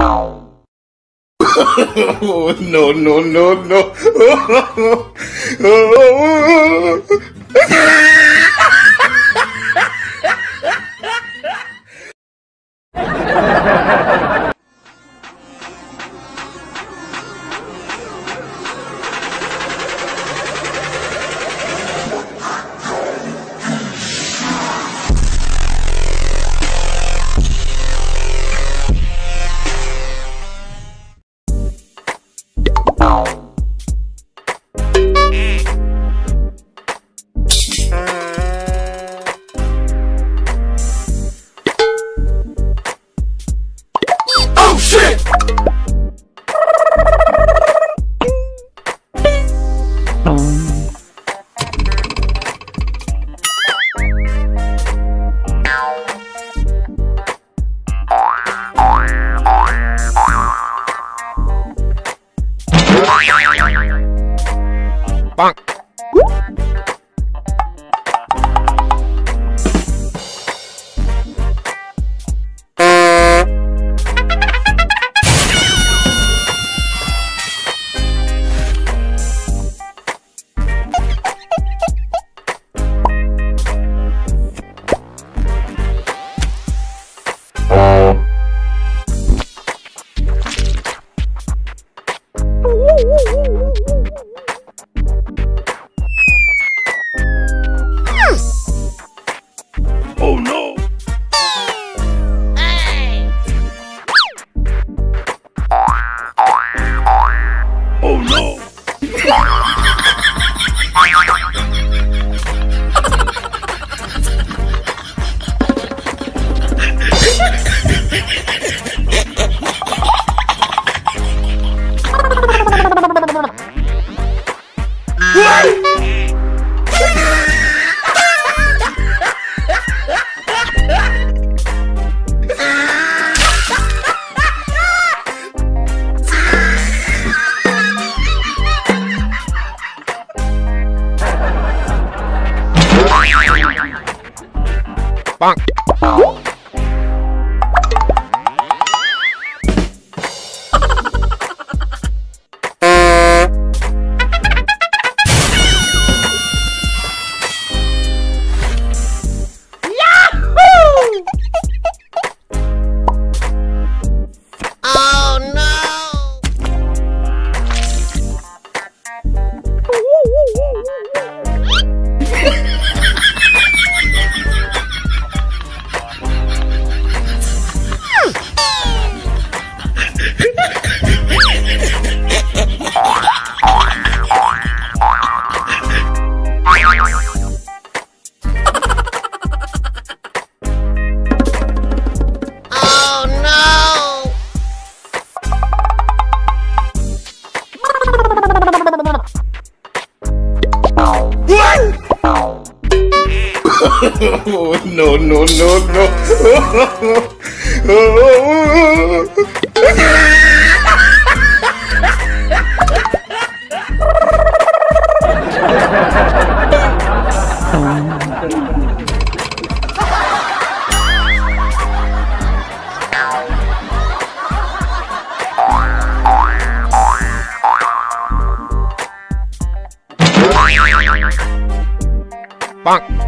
oh, no, no, no, no. Bonk. Oh, no, no, no, no. Bonk.